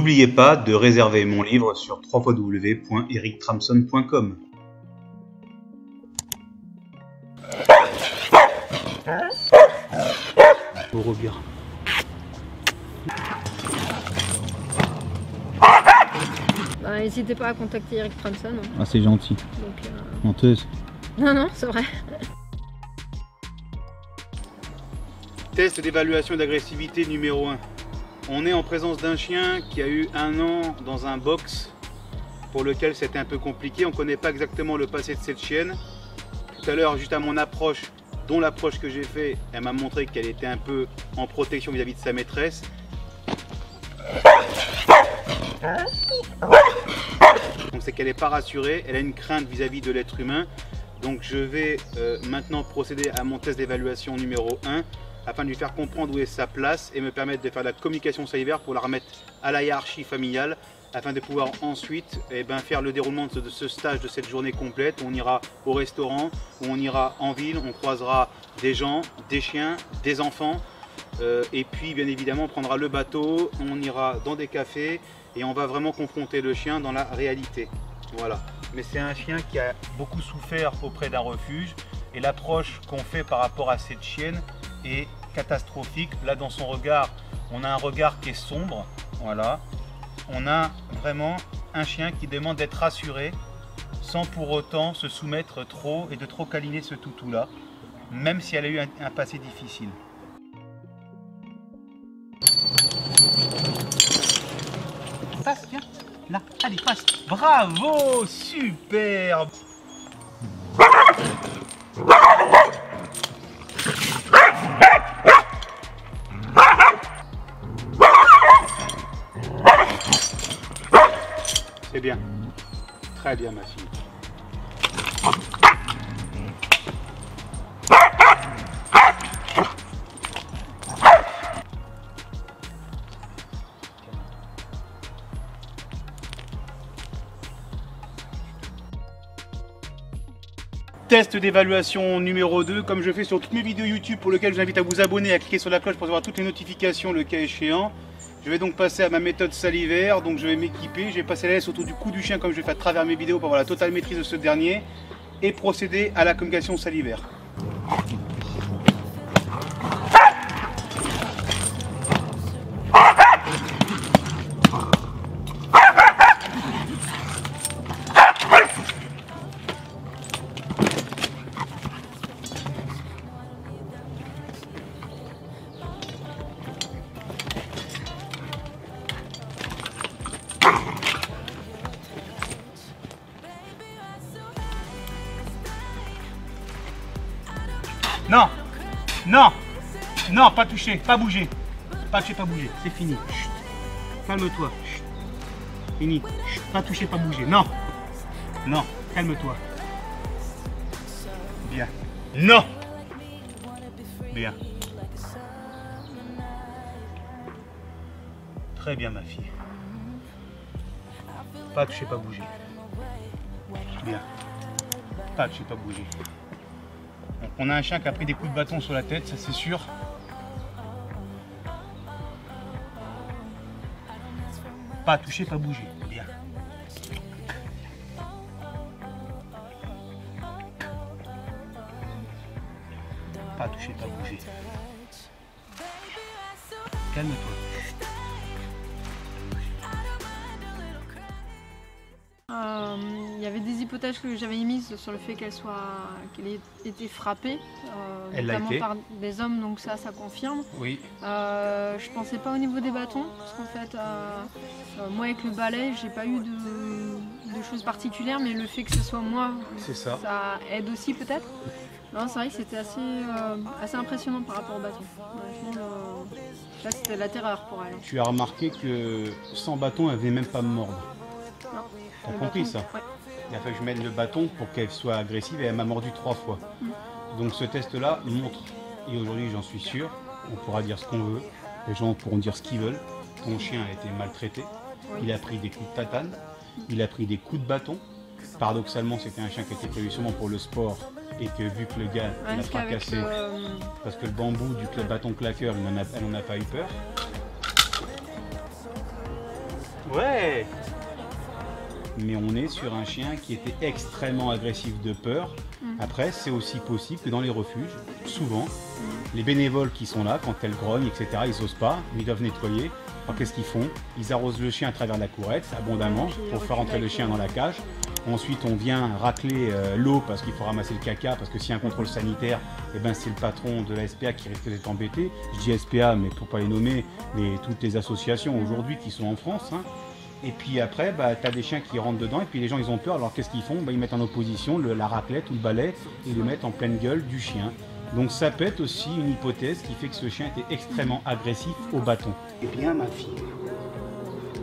N'oubliez pas de réserver mon livre sur www.erictramson.com. Au revoir. Bah, n'hésitez pas à contacter Eric Tramson. hein. Ah, c'est gentil. Donc, euh, Menteuse. Non, non, c'est vrai. Test d'évaluation d'agressivité numéro 1. On est en présence d'un chien qui a eu un an dans un box pour lequel c'était un peu compliqué. On ne connaît pas exactement le passé de cette chienne. Tout à l'heure, juste à mon approche, dont l'approche que j'ai fait, elle m'a montré qu'elle était un peu en protection vis-à-vis de sa maîtresse. Donc c'est qu'elle n'est pas rassurée, elle a une crainte vis-à-vis de l'être humain. Donc je vais euh, maintenant procéder à mon test d'évaluation numéro 1 afin de lui faire comprendre où est sa place et me permettre de faire de la communication salivaire pour la remettre à la hiérarchie familiale afin de pouvoir ensuite eh ben, faire le déroulement de ce, stage de cette journée complète on ira au restaurant, on ira en ville, on croisera des gens, des chiens, des enfants euh, et puis bien évidemment on prendra le bateau, on ira dans des cafés et on va vraiment confronter le chien dans la réalité. Voilà. Mais c'est un chien qui a beaucoup souffert auprès d'un refuge et l'approche qu'on fait par rapport à cette chienne est catastrophique. Là dans son regard, on a un regard qui est sombre. Voilà. On a vraiment un chien qui demande d'être rassuré sans pour autant se soumettre trop et de trop câliner ce toutou là, même si elle a eu un, un passé difficile. Passe, viens. Là, allez, passe. Bravo, superbe. C'est bien. Très bien, ma fille. Test d'évaluation numéro 2, comme je fais sur toutes mes vidéos YouTube pour lequel je vous invite à vous abonner et à cliquer sur la cloche pour avoir toutes les notifications le cas échéant. Je vais donc passer à ma méthode salivaire, donc je vais m'équiper, je vais passer la laisse autour du cou du chien comme je le fais à travers mes vidéos pour avoir la totale maîtrise de ce dernier et procéder à la communication salivaire. Non Non Non, pas toucher, pas bouger. Pas toucher, pas bouger. C'est fini. Calme-toi. Fini. Pas toucher, pas bouger. Non Non, calme-toi. Bien. Non Bien. Très bien, ma fille. Pas toucher, pas bouger. Bien. Pas toucher, pas bouger. On a un chien qui a pris des coups de bâton sur la tête, ça c'est sûr. Pas toucher, pas bouger. Bien. Pas toucher, pas bouger. Calme-toi. Il y avait des hypothèses que j'avais émises sur le fait qu'elle soit, qu'elle ait été frappée, euh, Elle notamment été. par des hommes, donc ça, ça confirme. Oui. Euh, je pensais pas au niveau des bâtons, parce qu'en fait, euh, euh, moi avec le balai, j'ai pas eu de, de choses particulières, mais le fait que ce soit moi, ça. ça aide aussi peut-être. Non, c'est vrai que c'était assez, euh, assez impressionnant par rapport au bâton. Honnêtement, le- là, c'était la terreur pour elle. Tu as remarqué que sans bâton, elle venait même pas me mordre. Non. T'as compris bâton, ça ouais. Il a fallu que je mette le bâton pour qu'elle soit agressive et elle m'a mordu trois fois. Donc ce test-là montre, et aujourd'hui j'en suis sûr, on pourra dire ce qu'on veut, les gens pourront dire ce qu'ils veulent. Ton chien a été maltraité, il a pris des coups de tatane, il a pris des coups de bâton. Paradoxalement, c'était un chien qui était prévu seulement pour le sport et que vu que le gars fracassé, le, euh, parce que le bambou du cla- bâton claqueur, il n'en a, elle n'en a pas eu peur. Ouais Mais on est sur un chien qui était extrêmement agressif de peur. Mm. Après, c'est aussi possible que dans les refuges, souvent, les bénévoles qui sont là, quand elles grognent, etc., ils osent pas, mais ils doivent nettoyer. Alors qu'est-ce qu'ils font? Ils arrosent le chien à travers la courette, abondamment, pour faire rentrer le chien dans la cage. Ensuite, on vient racler euh, l'eau parce qu'il faut ramasser le caca, parce que s'il y a un contrôle sanitaire, eh ben, c'est le patron de la SPA qui risque d'être embêté. Je dis SPA, mais pour pas les nommer, mais toutes les associations aujourd'hui qui sont en France. hein. Et puis après, bah, tu as des chiens qui rentrent dedans, et puis les gens ils ont peur, alors qu'est-ce qu'ils font? Bah, Ils mettent en opposition le- la raclette ou le balai, et le mettent en pleine gueule du chien. Donc ça peut être aussi une hypothèse qui fait que ce chien était extrêmement agressif au bâton. Eh bien, ma fille.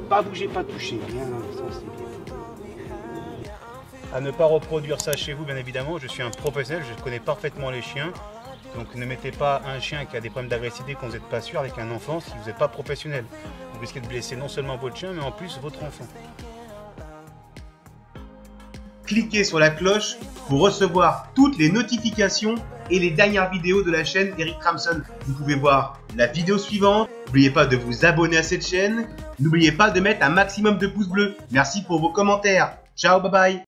Pas bouger, pas toucher. Bien, ça c'est bien. À ne pas reproduire ça chez vous, bien évidemment. Je suis un professionnel, je connais parfaitement les chiens. Donc ne mettez pas un chien qui a des problèmes d'agressivité quand vous n'êtes pas sûr avec un enfant si vous n'êtes pas professionnel. Vous risquez de blesser non seulement votre chien, mais en plus votre enfant. cliquez sur la cloche pour recevoir toutes les notifications et les dernières vidéos de la chaîne Eric Ramson. Vous pouvez voir la vidéo suivante. N'oubliez pas de vous abonner à cette chaîne. N'oubliez pas de mettre un maximum de pouces bleus. Merci pour vos commentaires. Ciao, bye bye.